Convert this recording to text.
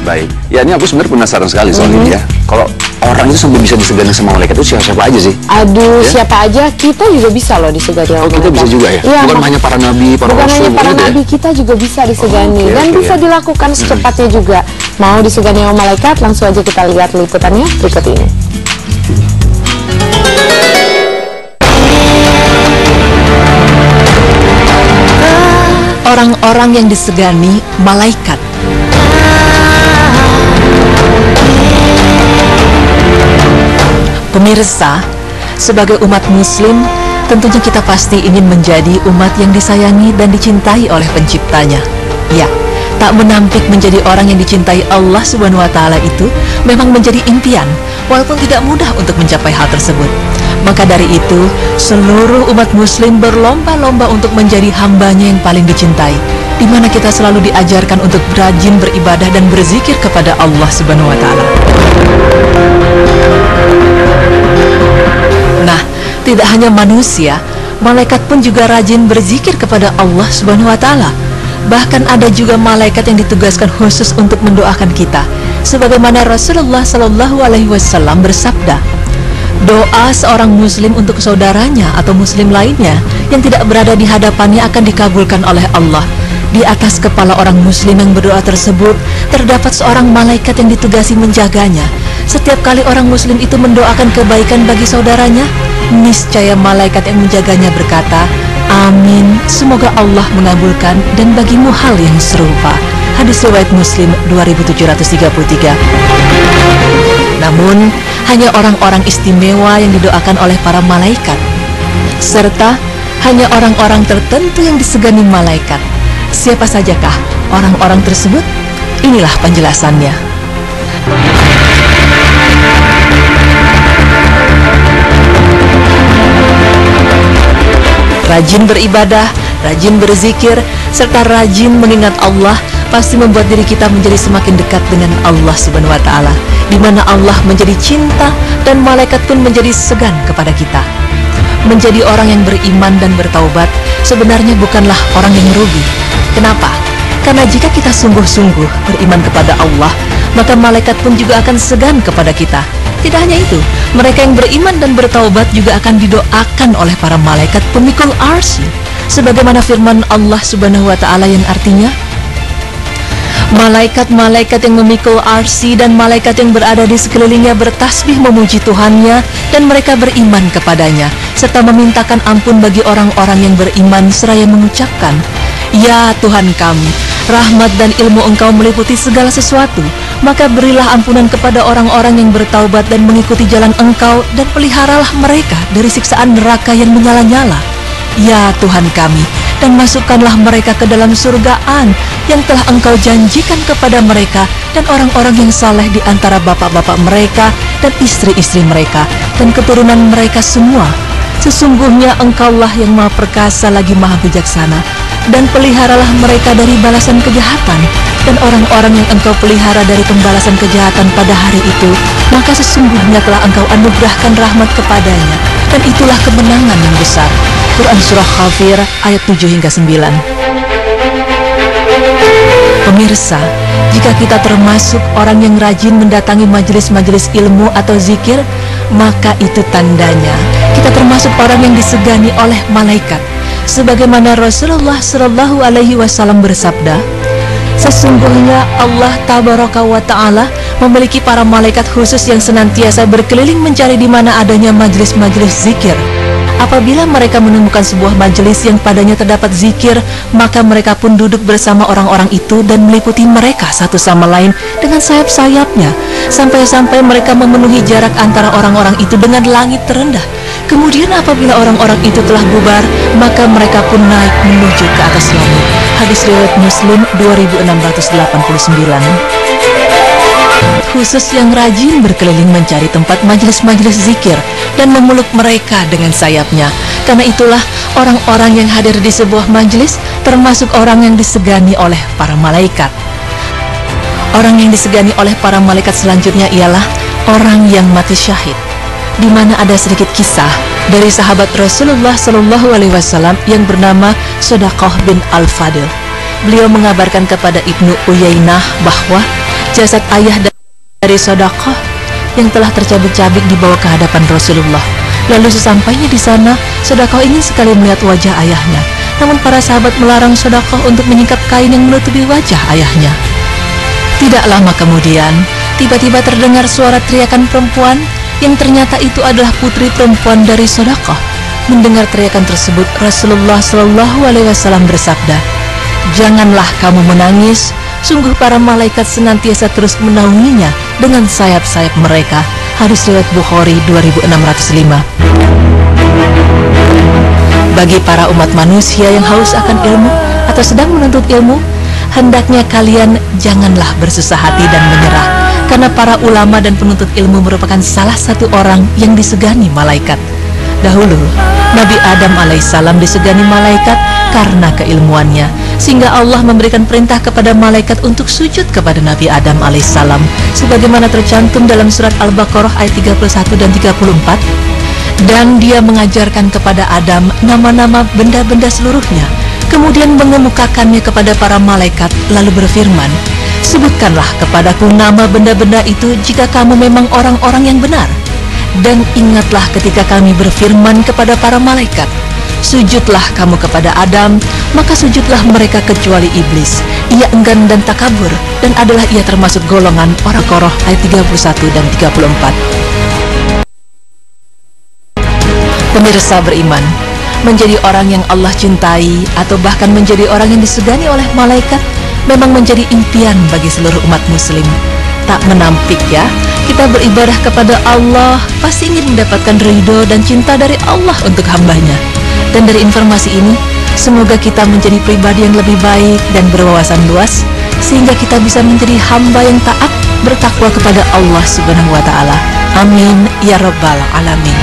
Baik. Ya ini aku sebenarnya penasaran sekali soal ini ya. Kalau orang itu sampai bisa disegani sama malaikat itu siapa-siapa aja sih? Aduh, Ya? siapa aja kita juga bisa loh disegani Oh sama kita bisa juga ya? Iya, Bukan hanya para nabi, para bukan rasul hanya para gitu ya? nabi kita juga bisa disegani Oh, oke, dan bisa ya. dilakukan secepatnya juga. Mau disegani sama malaikat, langsung aja kita lihat liputannya berikut ini. Orang-orang yang disegani malaikat. Pemirsa, sebagai umat muslim, tentunya kita pasti ingin menjadi umat yang disayangi dan dicintai oleh penciptanya. Ya, tak menampik menjadi orang yang dicintai Allah Subhanahu wa taala itu memang menjadi impian, walaupun tidak mudah untuk mencapai hal tersebut. Maka dari itu, seluruh umat muslim berlomba-lomba untuk menjadi hambanya yang paling dicintai, di mana kita selalu diajarkan untuk rajin beribadah dan berzikir kepada Allah Subhanahu wa taala. Nah, tidak hanya manusia, malaikat pun juga rajin berzikir kepada Allah Subhanahu wa taala. Bahkan ada juga malaikat yang ditugaskan khusus untuk mendoakan kita. Sebagaimana Rasulullah Shallallahu alaihi wasallam bersabda, Doa seorang muslim untuk saudaranya atau muslim lainnya yang tidak berada di hadapannya akan dikabulkan oleh Allah. Di atas kepala orang muslim yang berdoa tersebut terdapat seorang malaikat yang ditugasi menjaganya. Setiap kali orang muslim itu mendoakan kebaikan bagi saudaranya, niscaya malaikat yang menjaganya berkata, Amin, semoga Allah mengabulkan dan bagimu hal yang serupa. Hadis riwayat Muslim 2733. Namun, hanya orang-orang istimewa yang didoakan oleh para malaikat, serta hanya orang-orang tertentu yang disegani malaikat. Siapa sajakah orang-orang tersebut? Inilah penjelasannya. Rajin beribadah, rajin berzikir, serta rajin mengingat Allah pasti membuat diri kita menjadi semakin dekat dengan Allah Subhanahu wa taala, di mana Allah menjadi cinta dan malaikat pun menjadi segan kepada kita. Menjadi orang yang beriman dan bertaubat sebenarnya bukanlah orang yang merugi. Kenapa? Karena jika kita sungguh-sungguh beriman kepada Allah, maka malaikat pun juga akan segan kepada kita. Tidak hanya itu, mereka yang beriman dan bertaubat juga akan didoakan oleh para malaikat pemikul arsy. Sebagaimana firman Allah Subhanahu wa taala yang artinya, Malaikat-malaikat yang memikul arsi dan malaikat yang berada di sekelilingnya bertasbih memuji Tuhannya dan mereka beriman kepadanya serta memintakan ampun bagi orang-orang yang beriman seraya mengucapkan Ya Tuhan kami, rahmat dan ilmu engkau meliputi segala sesuatu maka berilah ampunan kepada orang-orang yang bertaubat dan mengikuti jalan engkau dan peliharalah mereka dari siksaan neraka yang menyala-nyala. Ya Tuhan kami, dan masukkanlah mereka ke dalam surgaan yang telah engkau janjikan kepada mereka dan orang-orang yang saleh di antara bapak-bapak mereka dan istri-istri mereka dan keturunan mereka semua. Sesungguhnya engkaulah yang maha perkasa lagi maha bijaksana dan peliharalah mereka dari balasan kejahatan dan orang-orang yang engkau pelihara dari pembalasan kejahatan pada hari itu maka sesungguhnya telah engkau anugerahkan rahmat kepadanya dan itulah kemenangan yang besar Quran Surah Khafir ayat 7 hingga 9 Pemirsa, jika kita termasuk orang yang rajin mendatangi majelis-majelis ilmu atau zikir, maka itu tandanya kita termasuk orang yang disegani oleh malaikat. Sebagaimana Rasulullah Shallallahu Alaihi Wasallam bersabda, Sesungguhnya Allah Tabaraka wa Ta'ala memiliki para malaikat khusus yang senantiasa berkeliling mencari di mana adanya majelis-majelis zikir. Apabila mereka menemukan sebuah majelis yang padanya terdapat zikir, maka mereka pun duduk bersama orang-orang itu dan meliputi mereka satu sama lain dengan sayap-sayapnya, sampai-sampai mereka memenuhi jarak antara orang-orang itu dengan langit terendah. Kemudian apabila orang-orang itu telah bubar, maka mereka pun naik menuju ke atas langit. Hadis riwayat Muslim 2689 khusus yang rajin berkeliling mencari tempat majelis-majelis zikir dan memeluk mereka dengan sayapnya. Karena itulah orang-orang yang hadir di sebuah majelis termasuk orang yang disegani oleh para malaikat. Orang yang disegani oleh para malaikat selanjutnya ialah orang yang mati syahid. Di mana ada sedikit kisah dari sahabat Rasulullah Shallallahu Alaihi Wasallam yang bernama Sodakoh bin Al Fadil. Beliau mengabarkan kepada Ibnu Uyainah bahwa jasad ayah dari Sodakoh yang telah tercabik-cabik dibawa ke hadapan Rasulullah. Lalu sesampainya di sana, Sodakoh ingin sekali melihat wajah ayahnya. Namun para sahabat melarang Sodakoh untuk menyingkap kain yang menutupi wajah ayahnya. Tidak lama kemudian, tiba-tiba terdengar suara teriakan perempuan yang ternyata itu adalah putri perempuan dari Sodakoh. Mendengar teriakan tersebut, Rasulullah Shallallahu Alaihi Wasallam bersabda, Janganlah kamu menangis, sungguh para malaikat senantiasa terus menaunginya dengan sayap-sayap mereka. Hadis riwayat Bukhari 2605. Bagi para umat manusia yang haus akan ilmu atau sedang menuntut ilmu, hendaknya kalian janganlah bersusah hati dan menyerah karena para ulama dan penuntut ilmu merupakan salah satu orang yang disegani malaikat. Dahulu, Nabi Adam alaihissalam disegani malaikat karena keilmuannya, sehingga Allah memberikan perintah kepada malaikat untuk sujud kepada Nabi Adam alaihissalam, sebagaimana tercantum dalam surat Al-Baqarah ayat 31 dan 34. Dan dia mengajarkan kepada Adam nama-nama benda-benda seluruhnya, kemudian mengemukakannya kepada para malaikat, lalu berfirman, Sebutkanlah kepadaku nama benda-benda itu jika kamu memang orang-orang yang benar. Dan ingatlah ketika kami berfirman kepada para malaikat, Sujudlah kamu kepada Adam, maka sujudlah mereka kecuali iblis. Ia enggan dan takabur, dan adalah ia termasuk golongan orang koroh ayat 31 dan 34. Pemirsa beriman, menjadi orang yang Allah cintai atau bahkan menjadi orang yang disegani oleh malaikat memang menjadi impian bagi seluruh umat muslim. Tak menampik ya, kita beribadah kepada Allah pasti ingin mendapatkan ridho dan cinta dari Allah untuk hambanya. Dan dari informasi ini, semoga kita menjadi pribadi yang lebih baik dan berwawasan luas, sehingga kita bisa menjadi hamba yang taat bertakwa kepada Allah Subhanahu wa Ta'ala. Amin ya Rabbal 'Alamin.